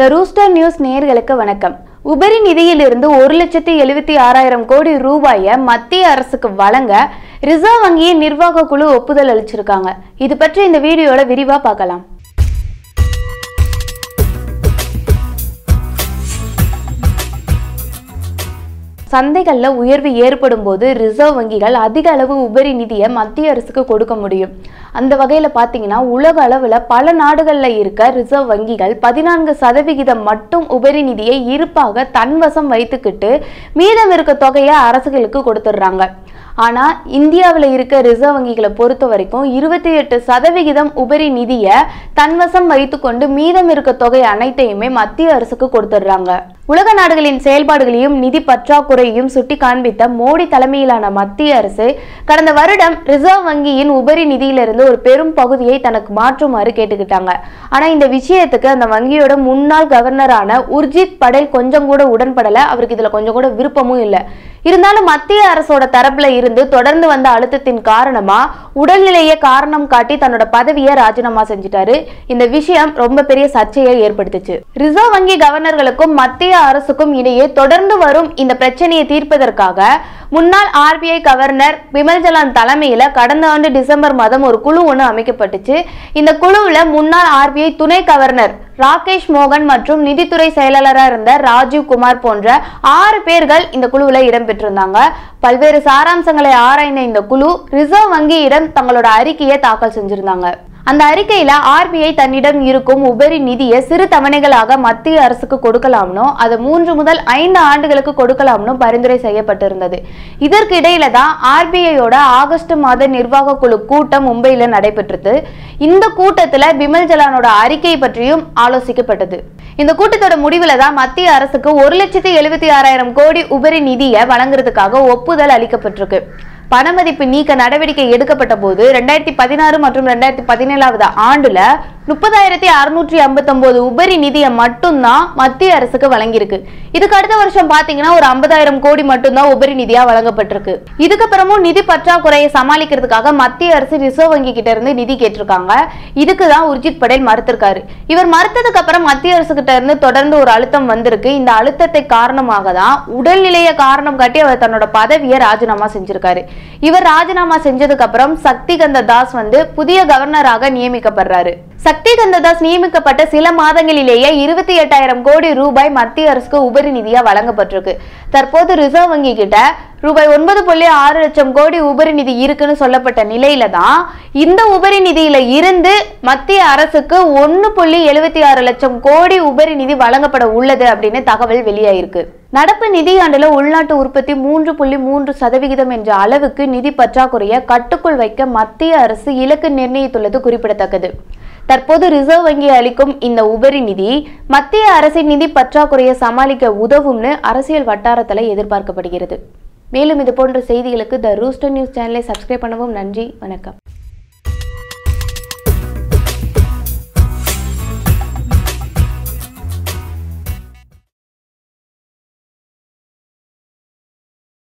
த rooster news நேயர்களுக்கு வணக்கம். உபரி நிதியிலிருந்து ஒரு லட்சத்தி எழுபத்தி ஆறாயிரம் கோடி ரூபாயை மத்திய அரசுக்கு வழங்க ரிசர்வ் வங்கியின் நிர்வாக குழு ஒப்புதல் அளிச்சிருக்காங்க. இது பற்றி இந்த வீடியோல விரிவா பார்க்கலாம். சந்தைகளில் உயர்வு ஏற்படும் போது ரிசர்வ் வங்கிகள் அதிக அளவு உபரி நிதியை மத்திய அரசுக்கு கொடுக்க முடியும். அந்த வகையில் பார்த்தீங்கன்னா உலக அளவில் பல நாடுகளில் இருக்க ரிசர்வ் வங்கிகள் பதினான்கு சதவிகிதம் மட்டும் உபரி நிதியை இருப்பாக தன்வசம் வைத்துக்கிட்டு மீதம் இருக்க தொகையை அரசுகளுக்கு கொடுத்துட்றாங்க. ஆனால் இந்தியாவில் இருக்க ரிசர்வ் வங்கிகளை பொறுத்த வரைக்கும் இருபத்தி எட்டு சதவிகிதம் உபரி நிதியை தன்வசம் வைத்துக்கொண்டு மீதம் இருக்க தொகை அனைத்தையுமே மத்திய அரசுக்கு கொடுத்துடுறாங்க. உலக நாடுகளின் செயல்பாடுகளையும் நிதி பற்றாக்குறையையும் சுட்டி காண்பித்த மோடி தலைமையிலான மத்திய அரசு கடந்த வருடம் ரிசர்வ் வங்கியின் உபரி நிதியிலிருந்து ஒரு பெரும் பகுதியை தனக்கு மாற்றுமாறு கேட்டுக்கிட்டாங்க. ஆனா இந்த விஷயத்துக்கு அந்த வங்கியோட முன்னாள் கவர்னரான உர்ஜித் படேல் கொஞ்சம் கூட உடன்படல. அவருக்கு இதுல கொஞ்சம் கூட விருப்பமும் இல்லை. இருந்தாலும் மத்திய அரசோட தரப்புல இருந்து தொடர்ந்து வந்த அழுத்தத்தின் காரணமா உடல்நிலையை காரணம் காட்டி தன்னோட பதவியை ராஜினாமா செஞ்சுட்டாரு. இந்த விஷயம் ரொம்ப பெரிய சர்ச்சையை ஏற்படுத்துச்சு. ரிசர்வ் வங்கி கவர்னர்களுக்கும் மத்திய மாநில அரசுக்கும் இடையே தொடர்ந்து வரும் இந்த பிரச்சனையை தீர்ப்பதற்காக முன்னாள் ஆர்பிஐ கவர்னர் பிமல் ஜலான் தலைமையில கடந்த ஆண்டு டிசம்பர் மாதம் ஒரு குழு ஒன்று அமைக்கப்பட்டுச்சு. இந்த குழுவில் முன்னாள் ஆர்பிஐ துணை கவர்னர் ராகேஷ் மோகன் மற்றும் நிதித்துறை செயலாளராக இருந்த ராஜீவ் குமார் போன்ற ஆறு பேர்கள் இந்த குழுவில் இடம்பெற்றிருந்தாங்க. பல்வேறு சாராம்சங்களை ஆராய்ந்த இந்த குழு ரிசர்வ் வங்கியிடம் தங்களோட அறிக்கையை தாக்கல் செஞ்சிருந்தாங்க. அந்த அறிக்கையில ஆர்பிஐ தன்னிடம் இருக்கும் உபரி நிதியை சிறு தவணைகளாக மத்திய அரசுக்கு கொடுக்கலாம்னோ அது மூன்று முதல் ஐந்து ஆண்டுகளுக்கு கொடுக்கலாம்னு பரிந்துரை செய்யப்பட்டிருந்தது. இதற்கு இடையில தான் ஆர்பிஐயோட ஆகஸ்ட் மாத நிர்வாக குழு கூட்டம் மும்பையில நடைபெற்றது. இந்த கூட்டத்துல பிமல் ஜலானோட அறிக்கை பற்றியும் ஆலோசிக்கப்பட்டது. இந்த கூட்டத்தோட முடிவுல தான் மத்திய அரசுக்கு ஒரு லட்சத்தி எழுபத்தி ஆறாயிரம் கோடி உபரி நிதியை வழங்குறதுக்காக ஒப்புதல் அளிக்கப்பட்டிருக்கு. பணமதிப்பு நீக்க நடவடிக்கை எடுக்கப்பட்ட போது ரெண்டாயிரத்தி பதினாறு மற்றும் ரெண்டாயிரத்தி பதினேழாவது ஆண்டுல முப்பதாயிரத்தி அறுநூற்றி ஐம்பத்தொம்போது உபரி நிதியை மட்டும்தான் மத்திய அரசுக்கு வழங்கியிருக்கு. இதுக்கு அடுத்த வருஷம் பாத்தீங்கன்னா ஒரு ஐம்பதாயிரம் கோடி மட்டும்தான் உபரி நிதியா வழங்கப்பட்டிருக்கு. இதுக்கப்புறமும் நிதி பற்றாக்குறையை சமாளிக்கிறதுக்காக மத்திய அரசு ரிசர்வ் வங்கி கிட்ட இருந்து நிதி கேட்டிருக்காங்க. இதுக்கு தான் உர்ஜித் படேல் மறுத்திருக்காரு. இவர் மறுத்ததுக்கு அப்புறம் மத்திய அரசு கிட்ட இருந்து தொடர்ந்து ஒரு அழுத்தம் வந்திருக்கு. இந்த அழுத்தத்தை காரணமாக தான் உடல்நிலையை காரணம் காட்டி அவர் தன்னோட பதவியை ராஜினாமா செஞ்சிருக்காரு. இவர் ராஜினாமா செஞ்சதுக்கு அப்புறம் சக்திகந்த தாஸ் வந்து புதிய கவர்னராக நியமிக்கப்படுறாரு. சக்தி கந்ததாஸ் நியமிக்கப்பட்ட சில மாதங்களிலேயே இருபத்தி எட்டாயிரம் கோடி ரூபாய் மத்திய அரசுக்கு உபரி நிதியா வழங்கப்பட்டிருக்கு. தற்போது ரிசர்வ் வங்கி கிட்ட ரூபாய் ஒன்பது புள்ளி ஆறு லட்சம் கோடி உபரி நிதி இருக்குன்னு சொல்லப்பட்ட நிலையில தான் இந்த உபரி நிதியில இருந்து மத்திய அரசுக்கு ஒன்னு புள்ளி எழுபத்தி ஆறு லட்சம் கோடி உபரி நிதி வழங்கப்பட உள்ளது அப்படின்னு தகவல் வெளியாயிருக்கு. நடப்பு நிதியாண்டுல உள்நாட்டு உற்பத்தி மூன்று புள்ளி மூன்று சதவிகிதம் என்ற அளவுக்கு நிதி பற்றாக்குறையை கட்டுக்குள் வைக்க மத்திய அரசு இலக்கு நிர்ணயித்துள்ளது குறிப்பிடத்தக்கது. தற்போது ரிசர்வ் வங்கி அளிக்கும் இந்த உபரி நிதி மத்திய அரசின் நிதி பற்றாக்குறையை சமாளிக்க உதவும்னு அரசியல் வட்டாரத்தில் எதிர்பார்க்கப்படுகிறது. மேலும் இது போன்ற செய்திகளுக்கு த ரூஸ்டர் நியூஸ் சேனலை சப்ஸ்கிரைப் பண்ணவும். நன்றி வணக்கம்.